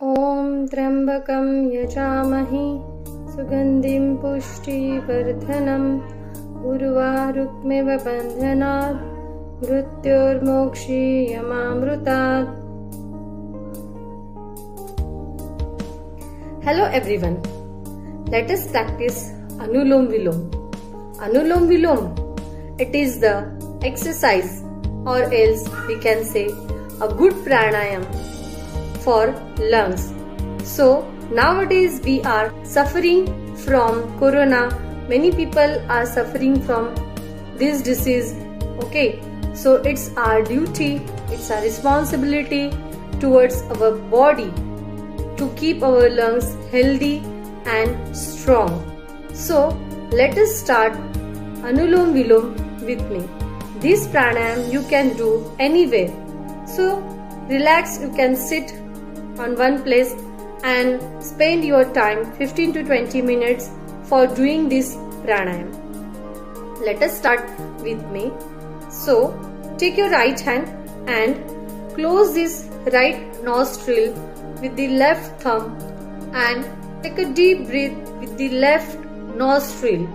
ॐ त्र्यम्बकं यजामहे, सुगन्धिं पुष्टिवर्धनम् उर्वारुक्मिव बन्धनात् मृत्योर्मोक्षीयमामृतात् hello everyone let us practice Anulom Vilom Anulom Vilom it is the exercise or else we can say a good pranayama for lungs. So nowadays we are suffering from corona. Many people are suffering from this disease. Okay, so it's our duty, it's our responsibility towards our body to keep our lungs healthy and strong. So let us start Anulom Vilom with me. This pranayam you can do anywhere. So relax, you can sit on one place and spend your time 15 to 20 minutes for doing this pranayam. Let us start with me. So take your right hand and close this right nostril with the left thumb and take a deep breath with the left nostril.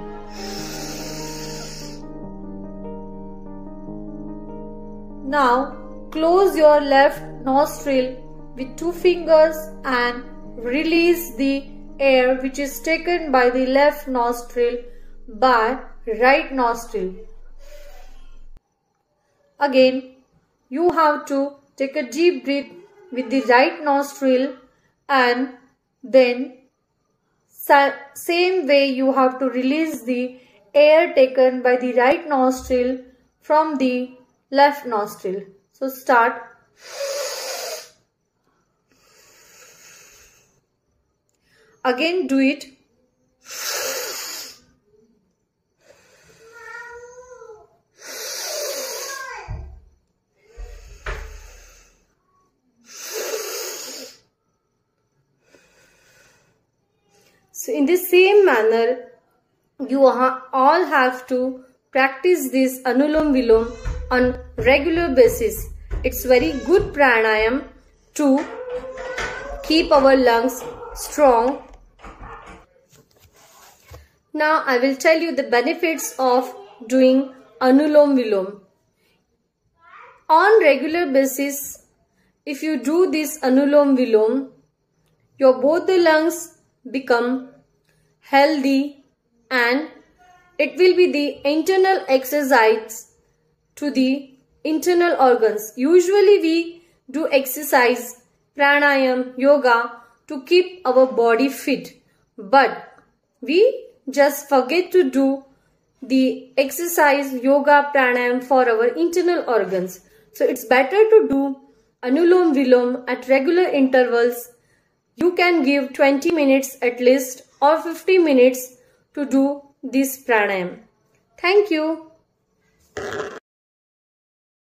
Now close your left nostril with two fingers and release the air which is taken by the left nostril by right nostril. Again, you have to take a deep breath with the right nostril and then same way you have to release the air taken by the right nostril from the left nostril. So start. Again do it. So in the same manner, you all have to practice this Anulom Vilom on regular basis. It's very good pranayam to keep our lungs strong. Now I will tell you the benefits of doing Anulom Vilom. On regular basis, if you do this Anulom Vilom, your both the lungs become healthy and it will be the internal exercise to the internal organs. Usually we do exercise, pranayam, yoga to keep our body fit. But we just forget to do the exercise, yoga, pranayam for our internal organs. So it's better to do Anulom Vilom at regular intervals you can give 20 minutes at least or 50 minutes to do this pranayam. Thank you.